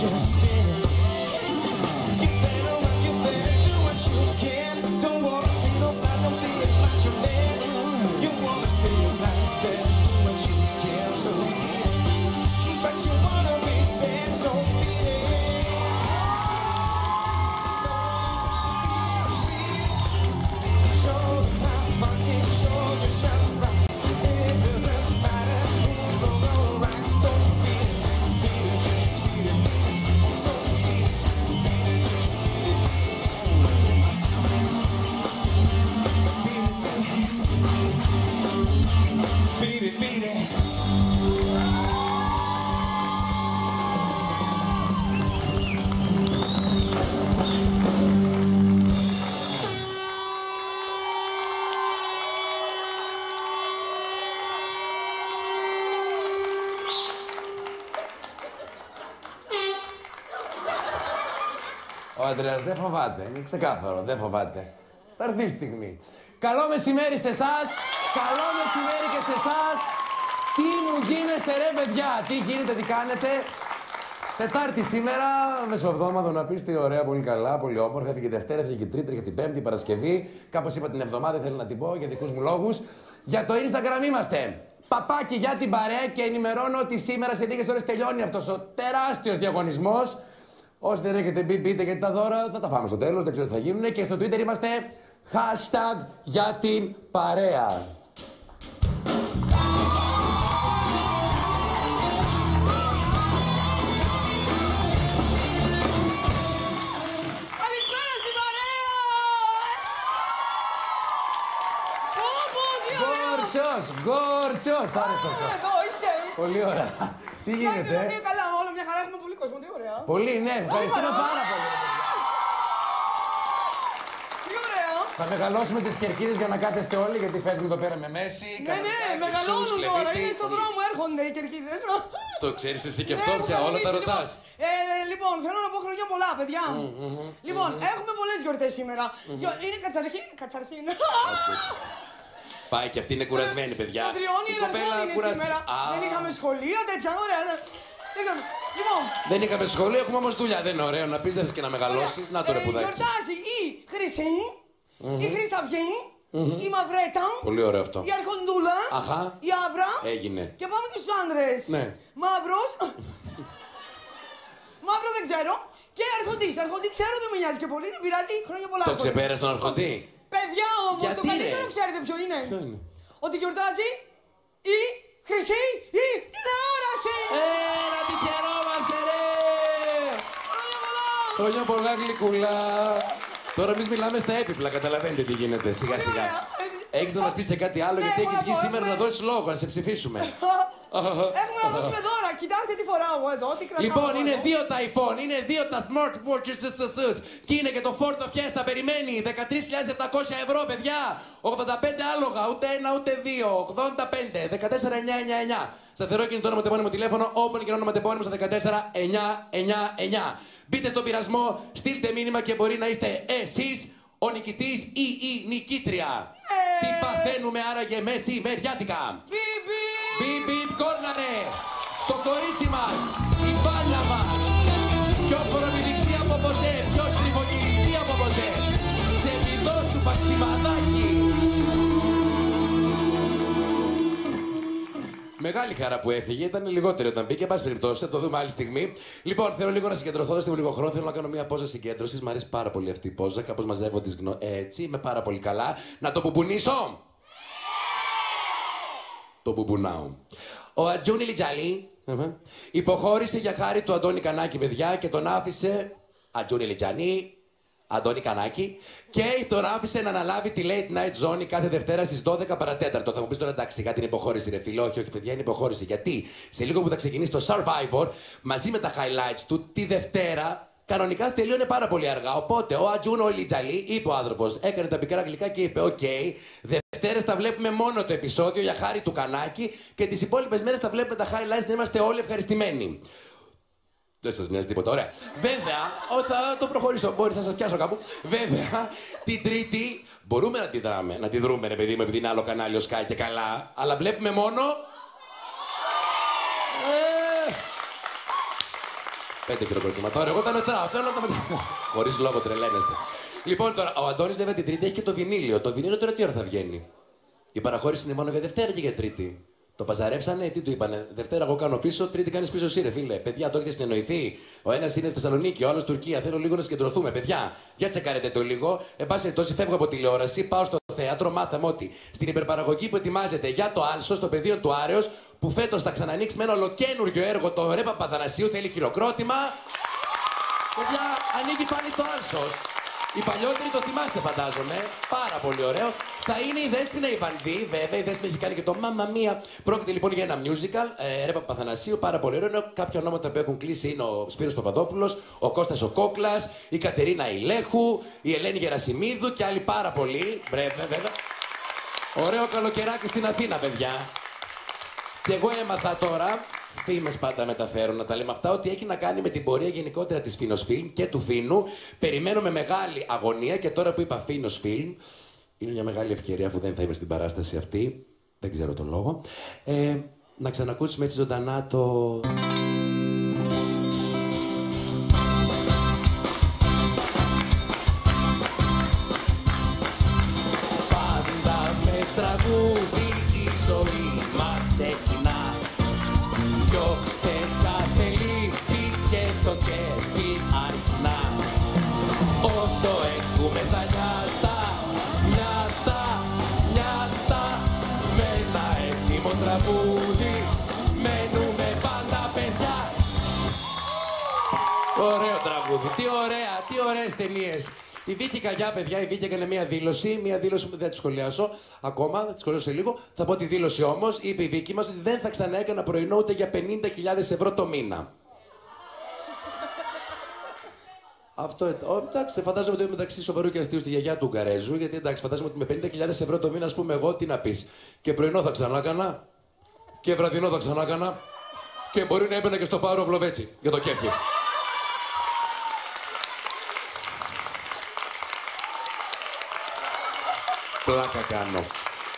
just Ο Αντρέας δεν φοβάται. Είναι ξεκάθαρο. Δεν φοβάται. Θα έρθει η στιγμή. Καλό μεσημέρι σε εσάς. Καλό μεσημέρι και σε εσάς. Τι μου γίνεστε, ρε παιδιά. Τι γίνεται, τι κάνετε. Τετάρτη σήμερα, μεσοβδόμαδο να πεις τι ωραία, πολύ καλά, πολύ όμορφα. Έφυγε Δευτέρα, έφυγε Τρίτη, έφυγε την Πέμπτη, Παρασκευή. Κάπως είπα την εβδομάδα, θέλω να την πω για δικούς μου λόγους. Για το Instagram είμαστε. Παπάκι για την παρέα και ενημερώνω ότι σήμερα σε λίγες ώρες τελειώνει αυτός ο τεράστιος διαγωνισμός. Όσοι δεν έχετε μπει, μπείτε γιατί τα δώρα θα τα πάμε στο τέλος, δεν ξέρω τι θα γίνουν. Και στο Twitter είμαστε hashtag για την παρέα. Καλησπέρα στην παρέα! Πω, πω, τι ωραίο! Γκόρτσο, γκόρτσο, άρεσε αυτό. Α, Εδώ είσαι! Πολύ ωραία. Τι Τι γίνεται, καλά, όλα μια χαρά έχουμε πολύ κόσμο, τι ωραία. Πολύ, ναι, ευχαριστούμε Ωραία. πάρα πολύ. Τι ωραία. Θα μεγαλώσουμε τις κερκίδες για να κάθεστε όλοι γιατί φεύγουν εδώ πέρα με μέση. Ναι, ναι, κανονικά, και μεγαλώνουν σους, τώρα, κλεβίτη. είναι στον δρόμο, έρχονται οι κερκίδες. Το ξέρεις εσύ και Ναι, αυτό έχω πια, όλα τα καθίσει, ρωτάς. Λοιπόν, ε, λοιπόν, θέλω να πω χρόνια πολλά, παιδιά. Λοιπόν, έχουμε πολλές γιορτές σήμερα. Γιο- Είναι κατσαρχήν, κατσαρχήν. Πάει και αυτή είναι κουρασμένη, παιδιά. Πατριώνει Η ενεργό κοπέλα είναι κουραστεί- σήμερα. Α, Δεν είχαμε σχολεία, τέτοια ωραία. Δεν- δεν είχαμε. Λοιπόν, Δεν είχαμε σχολείο, έχουμε όμως δουλειά. Δεν είναι ωραίο να πεις, δεν θες και να μεγαλώσεις. Να το ρε ε, πουδάκι. Γιορτάζει η Χρυσή, η Χρυσαυγή, η Μαυρέτα, Πολύ ωραίο αυτό. η Αρχοντούλα, Αχα. η Άβρα. Έγινε. Και πάμε και στους άντρε. Ναι. Μαύρος. Μαύρο δεν ξέρω. Και αρχοντής. Αρχοντή ξέρω δεν με νοιάζει και πολύ, δεν πειράζει. Χρόνια πολλά. Το Αρχοντή. ξεπέρασε τον αρχοντή; Παιδιά όμως, Γιατί, το καλύτερο ρε; ξέρετε ποιο είναι. Ποιο είναι; Ότι γιορτάζει η Χρυσή η τηλεόραση. Έλα, τι χαιρόμαστε, ρε! Χρόνια πολλά. Χρόνια πολλά, γλυκούλα. Τώρα εμείς μιλάμε στα έπιπλα, καταλαβαίνετε τι γίνεται σιγά Πολύ σιγά. ωραία. Έχεις να μας πεις και κάτι άλλο, Ναι, γιατί έχω έχεις να βγει πω, σήμερα έχουμε- να δώσεις λόγο, να σε ψηφίσουμε. Έχουμε να δώσουμε δώρα. Κοιτάξτε τι φοράω εγώ εδώ. Τι κρατάω Λοιπόν, εγώ είναι εδώ. δύο τα iPhone, είναι δύο τα smartwatches SSS και είναι και το Ford Fiesta περιμένει 13.700 ευρώ, παιδιά. 85 άλογα, ούτε ένα ούτε δύο. 85, 14.999. Σταθερό κινητό ονοματεπώνυμο τηλέφωνο, open και ονοματεπώνυμο στα 14.999. Μπείτε στον πειρασμό, στείλτε μήνυμα και μπορεί να είστε εσείς ο νικητής ή η νικήτρια. Τι παθαίνουμε άραγε μεσημεριάτικα. Μπιπ, μπιπ. Μπιπ μπιπ κόρνανε! Το κορίτσι μας, Μεγάλη χαρά που έφυγε, ήταν λιγότερη όταν μπήκε. Εν πάση περιπτώσει, θα το δούμε άλλη στιγμή. Λοιπόν, θέλω λίγο να συγκεντρωθώ, δώστε μου λίγο χρόνο. Θέλω να κάνω μια πόζα συγκέντρωσης. Μ' αρέσει πάρα πολύ αυτή η πόζα. Κάπως μαζεύω τις γνω... Έτσι, είμαι πάρα πολύ καλά. Να το πουμπουνίσω! Το μπουμπουνάω. Ο Ατζούνι Λιτζαλή υποχώρησε για χάρη του Αντώνη Κανάκη, παιδιά, και τον άφησε. Ατζούνι Λιτζανή, Αντώνη Κανάκη, και τον άφησε να αναλάβει τη late night zone κάθε Δευτέρα στις 12 παρατέταρτο. Θα μου πεις τώρα εντάξει, κάτι είναι υποχώρηση, ρε φίλο. Όχι, όχι, παιδιά, είναι υποχώρηση. Γιατί; Σε λίγο που θα ξεκινήσει το Survivor, μαζί με τα highlights του, τη Δευτέρα Κανονικά τελείωνε πάρα πολύ αργά. Οπότε ο Ατζούν Ιλιτζαλί είπε ο άνθρωπος, έκανε τα πικρά γλυκά και είπε: Οκ, Δευτέρες θα βλέπουμε μόνο το επεισόδιο για χάρη του Κανάκη και τις υπόλοιπες μέρες θα βλέπουμε τα highlights να είμαστε όλοι ευχαριστημένοι. Δεν σας νοιάζει τίποτα, ωραία. Βέβαια, ό, θα το προχωρήσω. Μπορεί, θα σας πιάσω κάπου. Βέβαια, την Τρίτη μπορούμε να τη δράμε, να τη δρούμε, ρε παιδί μου, επειδή είναι άλλο κανάλι ο ΣΚΑΪ και καλά. Αλλά βλέπουμε μόνο. Ε, Πέντε χειροκροτήματα. Τώρα, εγώ τα μετράω. Θέλω να τα μετράω. Χωρίς λόγο τρελαίνεστε. Λοιπόν, τώρα, ο Αντώνης βέβαια την Τρίτη έχει και το βινίλιο. Το βινίλιο τώρα τι ώρα θα βγαίνει; Η παραχώρηση είναι μόνο για Δευτέρα και για Τρίτη. Το παζαρέψανε, τι του είπανε. Δευτέρα εγώ κάνω πίσω, Τρίτη κάνεις πίσω εσύ, ρε φίλε. Παιδιά, το έχετε συνεννοηθεί. Ο ένας είναι Θεσσαλονίκη, ο άλλος Τουρκία. Θέλω λίγο να συγκεντρωθούμε. Παιδιά, για τσεκάρετε το λίγο. Εν πάση περιπτώσει, φεύγω από τηλεόραση, πάω στο θέατρο, μάθαμε ότι στην υπερπαραγωγή που ετοιμάζεται για το Άλσο, στο πεδίο του Άρεος, που φέτος θα ξανανοίξει με ένα ολοκένουργιο έργο το Ρε Παπαδανασίου, θέλει χειροκρότημα. Παιδιά, ανοίγει πάλι το Άλσος. Οι παλιότεροι το θυμάστε, φαντάζομαι. Πάρα πολύ ωραίο. Θα είναι η Δέσποινα η Βανδύ, βέβαια. Η Δέσποινα έχει κάνει και το Μάμα Μία. Πρόκειται λοιπόν για ένα musical. Ε, Ρε Παπαθανασίου, πάρα πολύ ωραίο. Ενώ κάποια ονόματα που έχουν κλείσει είναι ο Σπύρος Παπαδόπουλος, ο Κώστας ο Κόκλα, η Κατερίνα Ηλέχου, η Ελένη Γερασιμίδου και άλλοι πάρα πολλοί. Βέβαια, βέβαια. Ωραίο καλοκαιράκι στην Αθήνα, παιδιά. Και εγώ έμαθα τώρα, φήμε πάντα μεταφέρουν να τα λέμε αυτά, ότι έχει να κάνει με την πορεία γενικότερα της Φίνο Φιλμ και του Φίνου. Περιμένω με μεγάλη αγωνία και τώρα που είπα Φίνο Φιλμ, είναι μια μεγάλη ευκαιρία αφού δεν θα είμαι στην παράσταση αυτή. Δεν ξέρω τον λόγο. Ε, να ξανακούσουμε έτσι ζωντανά το. Η Βίκη Καγιά, παιδιά, η Βίκη έκανε μία δήλωση. Μία δήλωση που δεν τη σχολιάσω ακόμα, θα τη σχολιάσω σε λίγο. Θα πω τη δήλωση όμως. Είπε η Βίκη μας ότι δεν θα ξανά έκανα πρωινό ούτε για 50.000 ευρώ το μήνα. Αυτό ε, ο, εντάξει, φαντάζομαι ότι μεταξύ σοβαρού και αστείου στη γιαγιά του Γκαρέζου. Γιατί εντάξει, φαντάζομαι ότι με 50.000 ευρώ το μήνα, ας πούμε, εγώ τι να πεις. Και πρωινό θα ξανά έκανα. Και βραδινό θα ξανά έκανα. Και μπορεί να έμπαινα και στο πάρο βλοβέτσι για το κέφι. Πλάκα κάνω.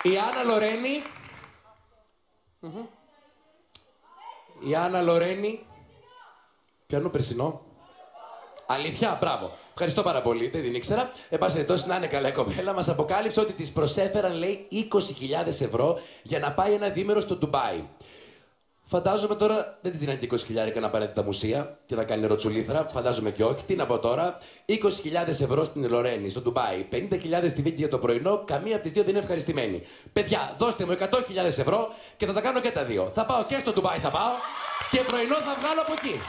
Η Άννα Λορένη. Μμμ. Η Άννα Λορένη. Πιανού περσινό. Αλήθεια, μπράβο. Ευχαριστώ πάρα πολύ, δεν την ήξερα. Εν πάση περιπτώσει, να είναι καλά η κοπέλα. Μας αποκάλυψε ότι της προσέφεραν, λέει, 20.000 ευρώ για να πάει ένα δίμερο στο Ντουμπάι. Φαντάζομαι τώρα δεν της δίνανε και 20.000 να πάρει τα μουσεία και να κάνει ροτσουλήθρα. Φαντάζομαι και όχι. Τι να πω τώρα. 20.000 ευρώ στην Λορένη, στο Ντουμπάι. 50.000 στη Βίκη για το πρωινό. Καμία από τις δύο δεν είναι ευχαριστημένη. Παιδιά, δώστε μου 100.000 ευρώ και θα τα κάνω και τα δύο. Θα πάω και στο Ντουμπάι θα πάω και πρωινό θα βγάλω από εκεί.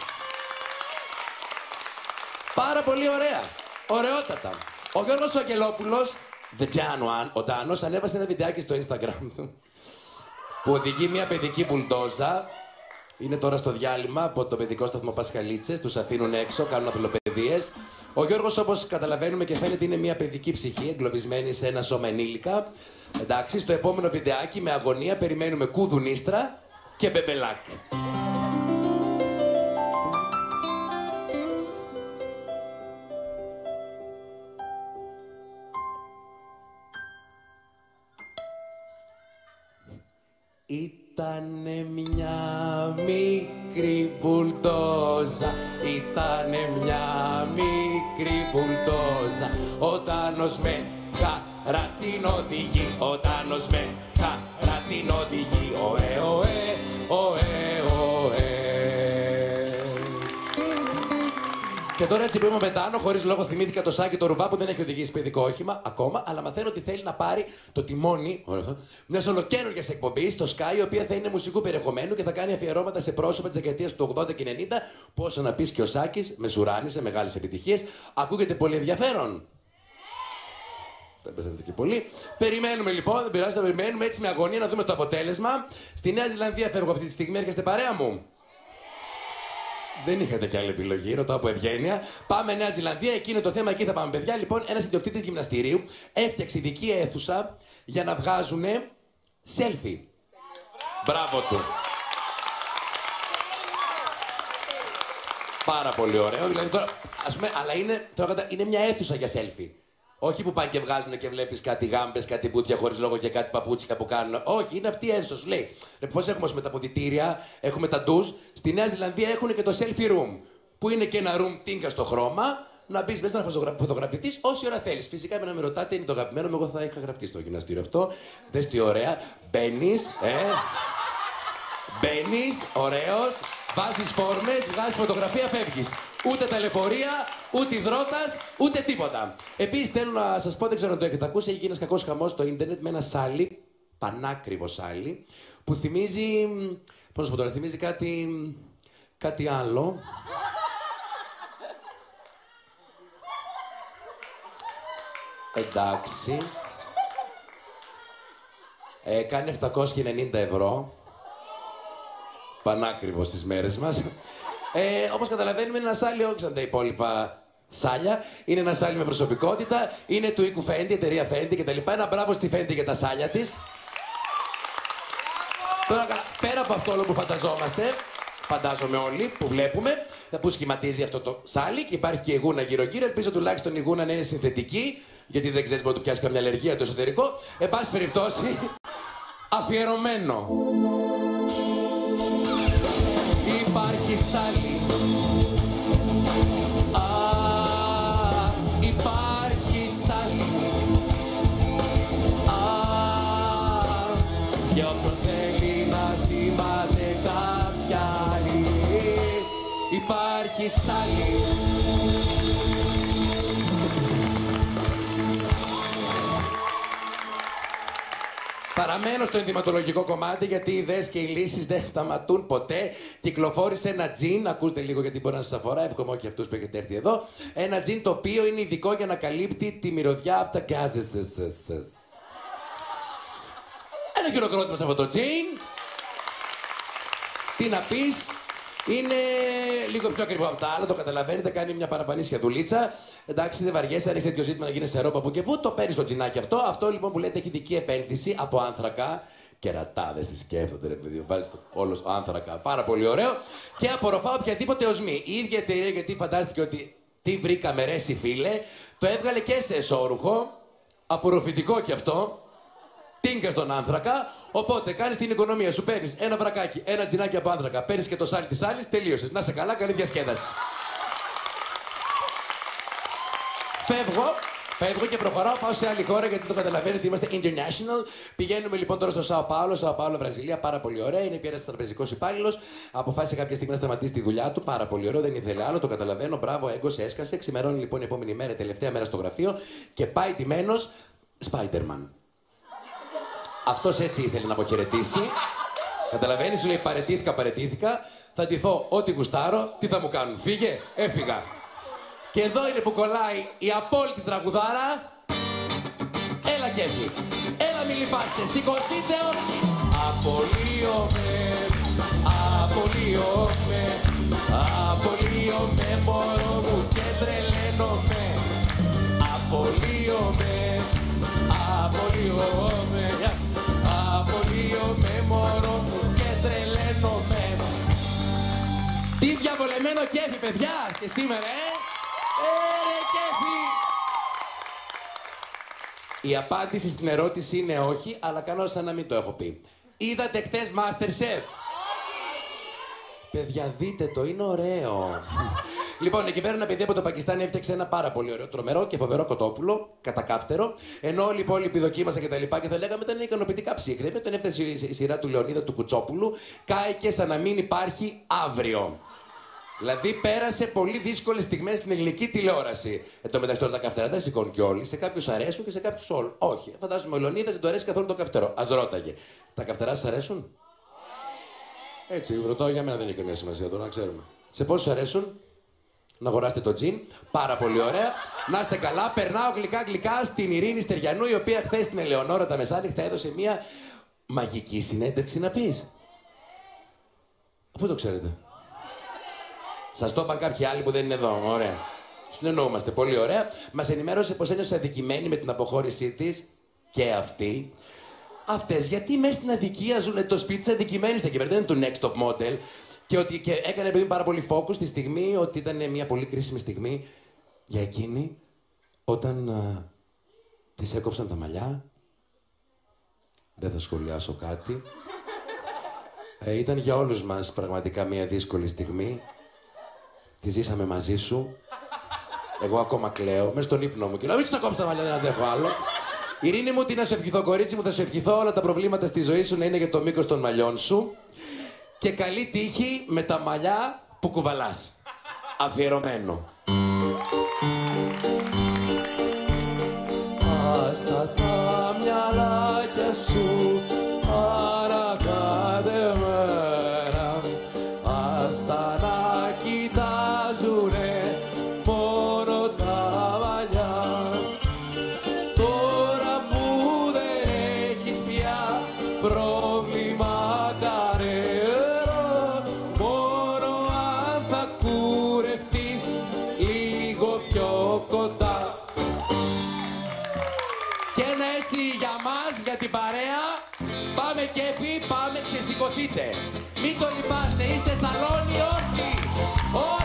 Πάρα πολύ ωραία. Ωραιότατα. Ο Γιώργος Αγγελόπουλος, The Jan One, ο Ντάνος, ανέβασε ένα βιντεάκι στο Instagram του που οδηγεί μια παιδική μπουλντόζα. Είναι τώρα στο διάλειμμα από το παιδικό σταθμό Πασχαλίτσες, τους αφήνουν έξω, κάνουν αθλοπαιδείες. Ο Γιώργος όπως καταλαβαίνουμε και φαίνεται είναι μια παιδική ψυχή εγκλωβισμένη σε ένα σώμα ενήλικα. Εντάξει, στο επόμενο βιντεάκι με αγωνία περιμένουμε κουδουνίστρα και Bebelac. Ήτανε μια μικρή μπουλντόζα, ήτανε μια μικρή μπουλντόζα, ο Τάνος με χαρά την οδηγεί, ο Τάνος με χαρά την οδηγεί, ωε, ωε, ωε, ωε. Και τώρα έτσι που είμαι μετάνο, χωρίς λόγο θυμήθηκα το Σάκη το Ρουβά που δεν έχει οδηγήσει παιδικό όχημα ακόμα, αλλά μαθαίνω ότι θέλει να πάρει το τιμόνι μιας ολοκένουργιας εκπομπής στο Sky, η οποία θα είναι μουσικού περιεχομένου και θα κάνει αφιερώματα σε πρόσωπα της δεκαετίας του 80 και 90. Που όσο να πεις και ο Σάκης, με σουράνει σε μεγάλες επιτυχίες. Ακούγεται πολύ ενδιαφέρον. Δεν πεθαίνετε και πολύ. Περιμένουμε λοιπόν, δεν πειράζει, θα περιμένουμε έτσι με αγωνία να δούμε το αποτέλεσμα. Στη Νέα Ζηλανδία φεύγω αυτή τη στιγμή, έρχεστε παρέα μου. Δεν είχατε κι άλλη επιλογή, ρωτάω από ευγένεια. Πάμε Νέα Ζηλανδία, εκεί είναι το θέμα, εκεί θα πάμε παιδιά. Λοιπόν, ένας ιδιοκτήτης γυμναστηρίου έφτιαξε ειδική αίθουσα για να βγάζουν selfie. Μπράβο του. Πάρα πολύ ωραίο. Δηλαδή τώρα, ας πούμε, αλλά είναι, τώρα, κατά- είναι μια αίθουσα για selfie. Όχι που πάνε και βγάζουν και βλέπεις κάτι γάμπες, κάτι μπούτια χωρίς λόγο και κάτι παπούτσικα που κάνουν. Όχι, είναι αυτή η αίθουσα. Σου λέει. Πώς έχουμε με τα ποδητήρια, έχουμε τα ντουζ. Στη Νέα Ζηλανδία έχουν και το selfie room. που είναι και ένα room τίνκα στο χρώμα, να μπεις μέσα να φωτογρα- φωτογραφηθείς όση ώρα θέλεις. Φυσικά, με να με ρωτάτε, είναι το αγαπημένο μου. Εγώ θα είχα γραφτεί στο γυμναστήριο αυτό. Δες τι ωραία. Μπαίνεις, ε. Μπαίνεις, ωραίος, βάζεις φόρμες, βγάζεις φωτογραφία, φεύγεις. Ούτε ταλαιπωρία, ούτε υδρότας, ούτε τίποτα. Επίσης θέλω να σας πω, δεν ξέρω αν το έχετε ακούσει, έχει γίνει ένας κακός χαμός στο ίντερνετ με ένα σάλι, πανάκριβο σάλι, που θυμίζει. Πώς να σου πω τώρα, θυμίζει κάτι. κάτι άλλο. Εντάξει. Ε, κάνει 790 ευρώ. Πανάκριβος στις μέρες μας. Ε, όπως καταλαβαίνουμε είναι ένα σάλι όχι σαν τα υπόλοιπα σάλια. Είναι ένα σάλι με προσωπικότητα. Είναι του οίκου Fendi, εταιρεία Fendi κτλ. Ένα μπράβο στη Fendi για τα σάλια της. Τώρα, καλά, πέρα από αυτό όλο που φανταζόμαστε, φαντάζομαι όλοι που βλέπουμε, που σχηματίζει αυτό το σάλι και υπάρχει και η γούνα γύρω-γύρω. Ελπίζω τουλάχιστον η γούνα να είναι συνθετική, γιατί δεν ξέρεις μπορεί να του πιάσει καμιά αλλεργία το εσωτερικό. Εν πάση περιπτώσει, αφιερωμένο. Υπάρχει σάλι. Α, υπάρχει σάλι. Α, για όποιον θέλει να θυμάται κάποια άλλη. Υπάρχει σάλι. Παραμένω στο ενδυματολογικό κομμάτι γιατί οι ιδέες και οι λύσεις δεν σταματούν ποτέ. Κυκλοφόρησε ένα τζιν, ακούστε λίγο γιατί μπορεί να σας αφορά, εύχομαι όχι αυτούς που έχετε έρθει εδώ. Ένα τζιν το οποίο είναι ειδικό για να καλύπτει τη μυρωδιά από τα γκάζες. Ένα χειροκρότημα σε αυτό το τζιν. Τι να πεις, είναι λίγο πιο ακριβό από τα άλλα, το καταλαβαίνετε, κάνει μια παραπανίσια δουλίτσα. Εντάξει, δεν βαριέσαι, αν έχει τέτοιο ζήτημα να γίνει σε ρόπα που και που, το παίρνεις το τζινάκι αυτό. Αυτό λοιπόν που λέτε έχει δική επένδυση από άνθρακα. Κερατάδες τι σκέφτονται, ρε παιδί, βάλεις το όλος άνθρακα. Πάρα πολύ ωραίο. Και απορροφά οποιαδήποτε οσμή. Η ίδια εταιρεία, γιατί φαντάστηκε ότι τι βρήκαμε ρε εσύ, φίλε, το έβγαλε και σε εσώρουχο. Απορροφητικό κι αυτό. Τίνκα στον άνθρακα. Οπότε κάνεις την οικονομία σου. Παίρνεις ένα βρακάκι, ένα τζινάκι από άνθρακα. Παίρνεις και το σάλι της άλλης. Τελείωσες. Να σε καλά, καλή διασκέδαση. Φεύγω. Φεύγω και προχωράω, πάω σε άλλη χώρα γιατί το καταλαβαίνετε, είμαστε international. Πηγαίνουμε λοιπόν τώρα στο Σάο Πάολο, Σάο Πάολο, Βραζιλία, πάρα πολύ ωραία. Είναι πια ένας τραπεζικός υπάλληλος. Αποφάσισε κάποια στιγμή να σταματήσει τη δουλειά του, πάρα πολύ ωραίο, δεν ήθελε άλλο, το καταλαβαίνω. Μπράβο, έγκωσε, έσκασε. Ξημερώνει λοιπόν η επόμενη μέρα, τελευταία μέρα στο γραφείο και πάει τιμένο Spider-Man. Αυτός έτσι ήθελε να αποχαιρετήσει. Καταλαβαίνεις, σου λέει παρετήθηκα, παρετήθηκα. Θα ντυθώ ό,τι γουστάρω. Τι θα μου κάνουν, φύγε, έφυγα. Και εδώ είναι που κολλάει η απόλυτη τραγουδάρα. Έλα Κέφι, έλα μη λυπάστε, σηκωθείτε όλοι. Απολύομαι, απολύομαι, απολύομαι μωρό μου και τρελαίνομαι. Απολύομαι, απολύομαι, απολύομαι μωρό μου και τρελαίνομαι. Τι διαβολεμένο κέφι, παιδιά, και σήμερα, ε! Ε, ρε, κέφι! Η απάντηση στην ερώτηση είναι όχι, αλλά κάνω σαν να μην το έχω πει. Είδατε χθες Masterchef; Παιδιά, δείτε το, είναι ωραίο. Λοιπόν, εκεί πέρα ένα παιδί από το Πακιστάν έφτιαξε ένα πάρα πολύ ωραίο, τρομερό και φοβερό κοτόπουλο, κατακάφτερο. Ενώ όλοι οι υπόλοιποι δοκίμασαν και τα λοιπά και θα λέγαμε ήταν ικανοποιητικά ψύχρεμη. Τον έφτασε η η σειρά του Λεωνίδα του Κουτσόπουλου, κάηκε σαν να μην υπάρχει αύριο. Δηλαδή πέρασε πολύ δύσκολες στιγμές στην ελληνική τηλεόραση. Εν τω μεταξύ τώρα τα καυτερά δεν σηκώνουν κι όλοι. Σε κάποιους αρέσουν και σε κάποιους όλου. Όχι. Φαντάζομαι ο Λεωνίδας δεν του αρέσει καθόλου το καυτερό. Α ρώταγε. Τα καυτερά σας αρέσουν; Έτσι, ρωτάω για μένα δεν έχει καμία σημασία τώρα να ξέρουμε. Σε πόσους αρέσουν; Να αγοράσετε το τζιν. Πάρα πολύ ωραία. Να είστε καλά. Περνάω γλυκά-γλυκά στην Ειρήνη Στεριανού, η οποία χθες στην Ελεονόρα τα μεσάνυχτα έδωσε μια μαγική συνέντευξη να πεις. Πού το ξέρετε; Σας το είπαν κάποιοι άλλοι που δεν είναι εδώ. Ωραία. Συνεννοούμαστε. Πολύ ωραία. Μας ενημέρωσε πως ένιωσε αδικημένη με την αποχώρησή της και αυτή. Αυτές γιατί μέσα στην αδικία ζουν το σπίτι της αδικημένης στα κυβέρνηση, δεν είναι του Next Top Model. Και ότι και έκανε πολύ πάρα πολύ φόκου τη στιγμή ότι ήταν μια πολύ κρίσιμη στιγμή για εκείνη όταν ε, της έκοψαν τα μαλλιά. Δεν θα σχολιάσω κάτι. Ε, ήταν για όλους μας πραγματικά μια δύσκολη στιγμή. Τη ζήσαμε μαζί σου. Εγώ ακόμα κλαίω, μέσα στον ύπνο μου. Και λέω, μην σου τα κόψω τα μαλλιά, δεν αντέχω άλλο. Ειρήνη μου, τι να σε ευχηθώ, κορίτσι μου, θα σε ευχηθώ όλα τα προβλήματα στη ζωή σου να είναι για το μήκος των μαλλιών σου και καλή τύχη με τα μαλλιά που κουβαλάς. Αφιερωμένο. για μας, για την παρέα. Πάμε κέφι, πάμε και σηκωθείτε. Μην το λυπάστε, είστε σαλόνι, όχι. όχι.